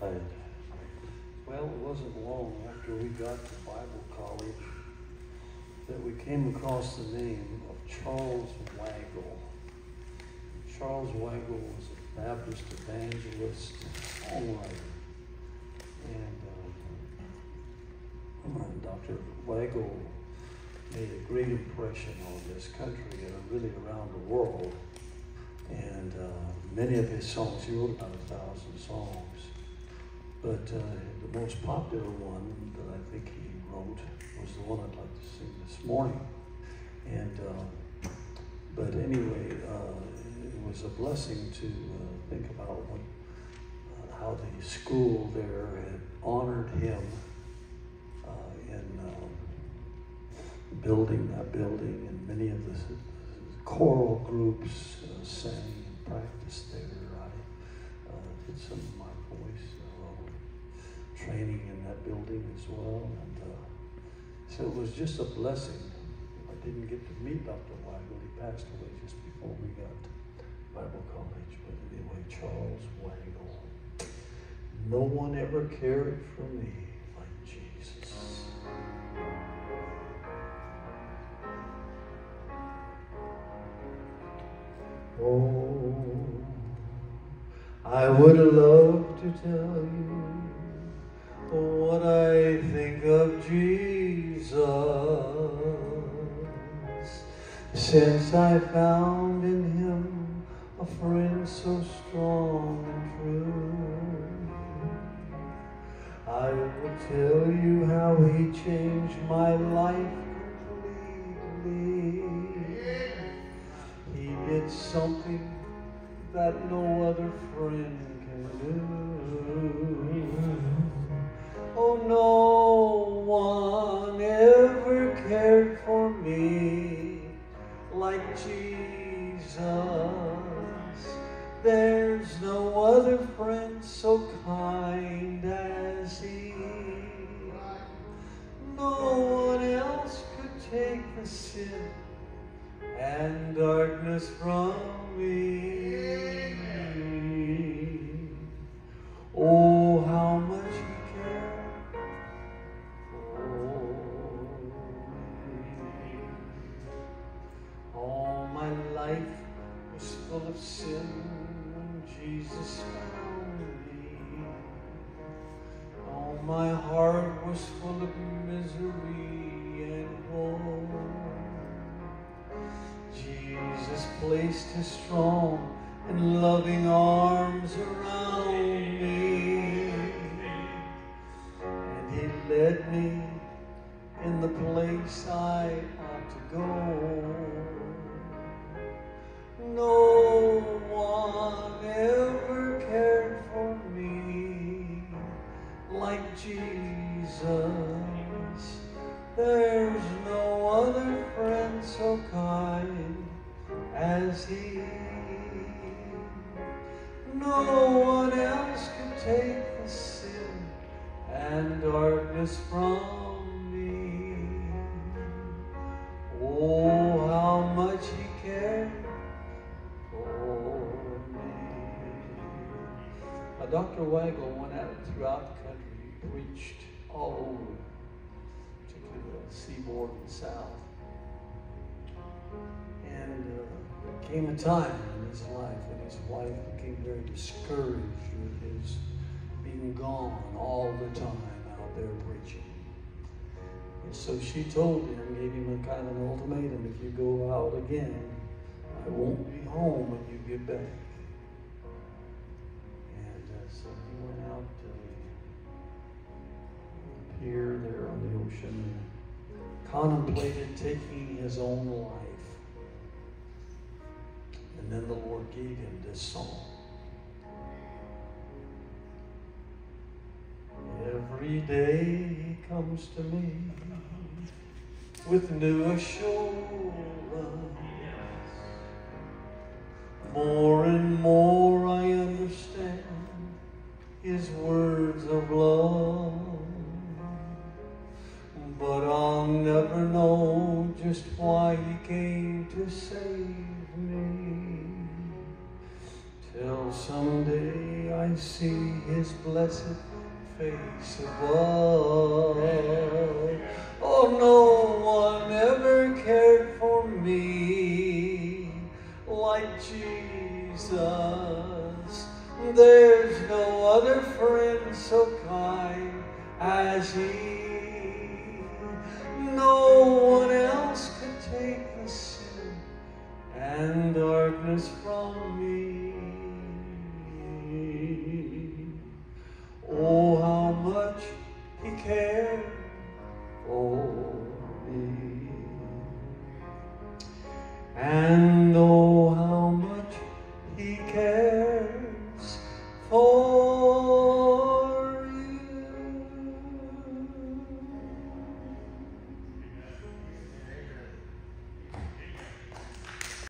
Well, it wasn't long after we got to Bible college that we came across the name of Charles Weigle. Charles Weigle was a Baptist evangelist, songwriter, and um, Dr. Weigle made a great impression on this country and really around the world. And uh, many of his songs, he wrote about a thousand songs. But uh, the most popular one that I think he wrote was the one I'd like to sing this morning. And uh, but anyway, uh, it was a blessing to uh, think about what, uh, how the school there had honored him uh, in um, building that building, and many of the choral groups sang and practiced there. I did some of my voice training in that building as well, and uh, so it was just a blessing. I didn't get to meet Dr. Weigle; he passed away just before we got to Bible college. But anyway, Charles Weigle. No one ever cared for me like Jesus. Oh, I would love to tell you what I think of Jesus since I found in him a friend so strong and true. I will tell you how he changed my life completely. He did something that no other friend There's no other friend so kind as he. No one else could take the sin and darkness from me. My heart was full of misery and woe. Jesus placed his strong and loving arms around me. And he led me in the place I ought to go. No Jesus. There's no other friend so kind as he. No one else can take the sin and darkness from me. Oh, how much he cared for me. Now, Dr. Weigle went out throughout the country, he preached all over particularly the seaboard and south. And uh, there came a time in his life when his wife became very discouraged with his being gone all the time out there preaching. And so she told him, gave him a kind of an ultimatum if you go out again, I won't be home when you get back. Contemplated taking his own life. And then the Lord gave him this song. Every day he comes to me with new assurance. More and more I see his blessed face above. Oh, no one ever cared for me like Jesus. There's no other friend so kind as he. No He cared for me. And though